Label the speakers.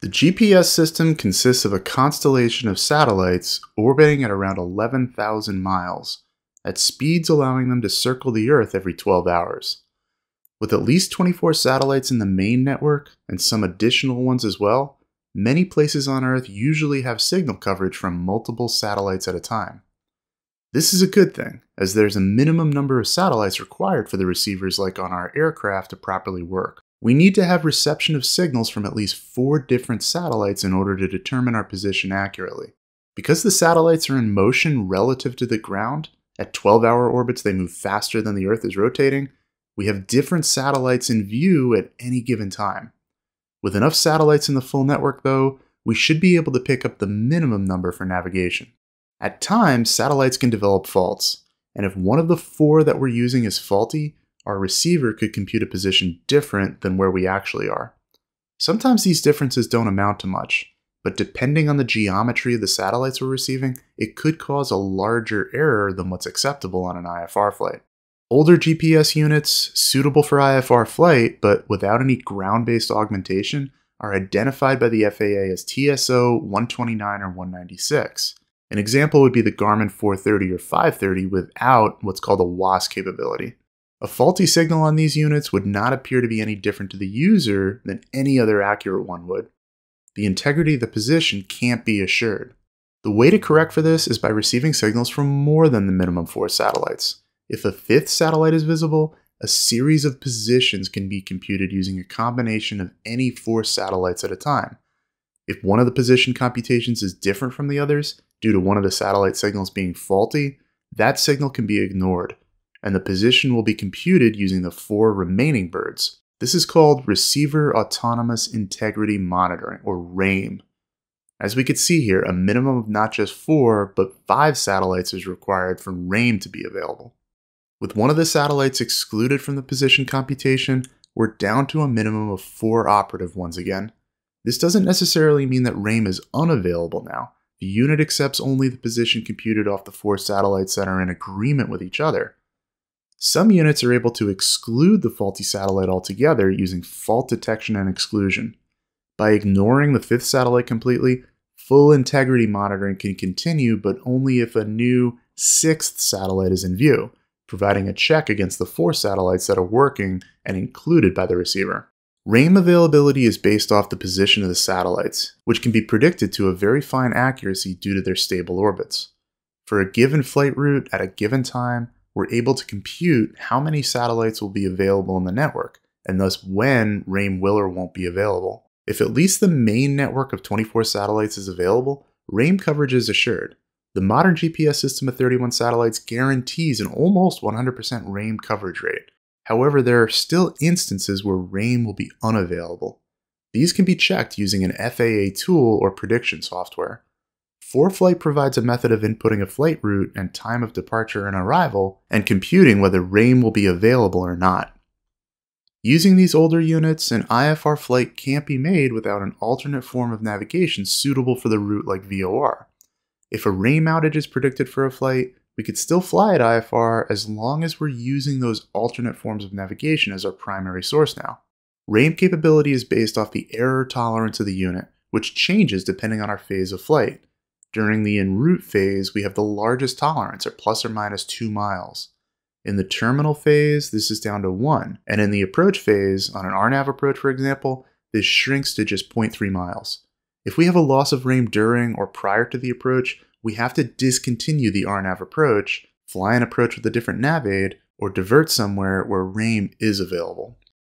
Speaker 1: The GPS system consists of a constellation of satellites orbiting at around 11,000 miles, at speeds allowing them to circle the Earth every 12 hours. With at least 24 satellites in the main network, and some additional ones as well, many places on Earth usually have signal coverage from multiple satellites at a time. This is a good thing, as there's a minimum number of satellites required for the receivers like on our aircraft to properly work. We need to have reception of signals from at least four different satellites in order to determine our position accurately. Because the satellites are in motion relative to the ground, at 12 hour orbits they move faster than the Earth is rotating, we have different satellites in view at any given time. With enough satellites in the full network, though, we should be able to pick up the minimum number for navigation. At times, satellites can develop faults, and if one of the four that we're using is faulty, our receiver could compute a position different than where we actually are. Sometimes these differences don't amount to much, but depending on the geometry of the satellites we're receiving, it could cause a larger error than what's acceptable on an IFR flight. Older GPS units, suitable for IFR flight but without any ground based augmentation, are identified by the FAA as TSO 129 or 196. An example would be the Garmin 430 or 530 without what's called a WAAS capability. A faulty signal on these units would not appear to be any different to the user than any other accurate one would. The integrity of the position can't be assured. The way to correct for this is by receiving signals from more than the minimum four satellites. If a fifth satellite is visible, a series of positions can be computed using a combination of any four satellites at a time. If one of the position computations is different from the others due to one of the satellite signals being faulty, that signal can be ignored and the position will be computed using the four remaining birds. This is called Receiver Autonomous Integrity Monitoring, or RAIM. As we could see here, a minimum of not just four, but five satellites is required for RAIM to be available. With one of the satellites excluded from the position computation, we're down to a minimum of four operative ones again. This doesn't necessarily mean that RAIM is unavailable now. The unit accepts only the position computed off the four satellites that are in agreement with each other. Some units are able to exclude the faulty satellite altogether using fault detection and exclusion. By ignoring the fifth satellite completely, full integrity monitoring can continue, but only if a new sixth satellite is in view, providing a check against the four satellites that are working and included by the receiver. RAIM availability is based off the position of the satellites, which can be predicted to a very fine accuracy due to their stable orbits. For a given flight route at a given time, we're able to compute how many satellites will be available in the network, and thus when RAIM will or won't be available. If at least the main network of 24 satellites is available, RAIM coverage is assured. The modern GPS system of 31 satellites guarantees an almost 100% RAIM coverage rate. However, there are still instances where RAIM will be unavailable. These can be checked using an FAA tool or prediction software. ForeFlight provides a method of inputting a flight route and time of departure and arrival, and computing whether RAIM will be available or not. Using these older units, an IFR flight can't be made without an alternate form of navigation suitable for the route like VOR. If a RAIM outage is predicted for a flight, we could still fly at IFR as long as we're using those alternate forms of navigation as our primary source now. RAIM capability is based off the error tolerance of the unit, which changes depending on our phase of flight. During the en route phase, we have the largest tolerance at plus or minus 2 miles. In the terminal phase, this is down to 1, and in the approach phase, on an RNAV approach for example, this shrinks to just 0.3 miles. If we have a loss of RAIM during or prior to the approach, we have to discontinue the RNAV approach, fly an approach with a different nav aid, or divert somewhere where RAIM is available.